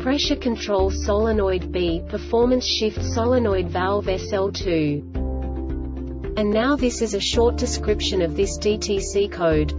Pressure Control Solenoid B Performance Shift Solenoid Valve SL2. And now this is a short description of this DTC code.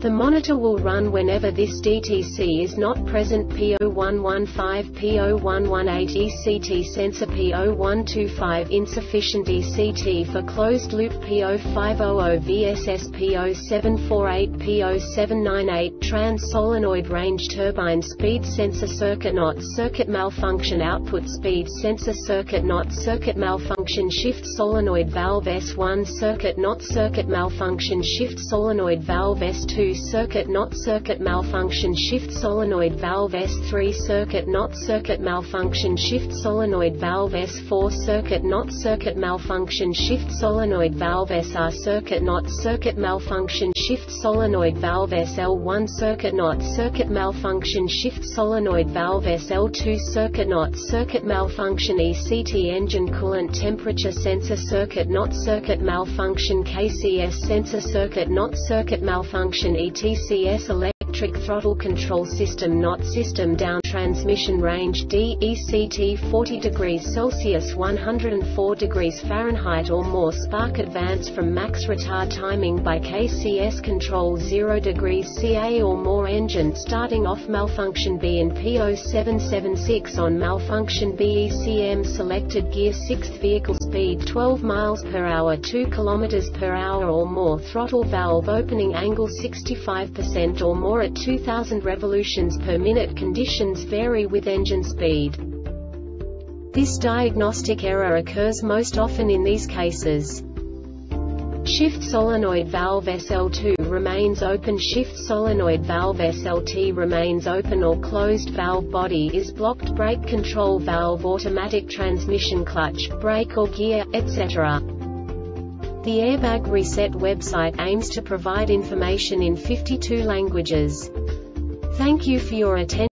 The monitor will run whenever this DTC is not present P0115 P0118 ECT sensor P0125 insufficient ECT for closed loop P0500 VSS P0748 P0798 trans solenoid range turbine speed sensor circuit not circuit malfunction output speed sensor circuit not circuit malfunction shift solenoid valve S1 circuit not circuit malfunction shift solenoid valve S2 circuit not circuit malfunction shift solenoid valve S3 circuit not circuit malfunction shift solenoid valve S4 circuit not circuit malfunction shift solenoid valve SR circuit not circuit malfunction shift solenoid valve SL1 circuit not circuit malfunction shift solenoid valve SL2 circuit not circuit malfunction ECT engine coolant temperature sensor circuit not circuit malfunction KCS sensor circuit not circuit malfunction ETCS electric throttle control system not system down transmission range D ECT 40 degrees Celsius 104 degrees Fahrenheit or more. Spark advance from max retard timing by KCS control 0 degrees CA or more. Engine starting off malfunction B and P0776 on malfunction BECM selected gear 6th vehicle speed 12 miles per hour 2 kilometers per hour or more. Throttle valve opening angle 65% or more at 2000 revolutions per minute. Conditions vary with engine speed. This diagnostic error occurs most often in these cases. Shift solenoid valve SL2 remains open Shift solenoid valve SLT remains open or closed valve body is blocked brake control valve automatic transmission clutch, brake or gear, etc. The Airbag Reset website aims to provide information in 52 languages. Thank you for your attention.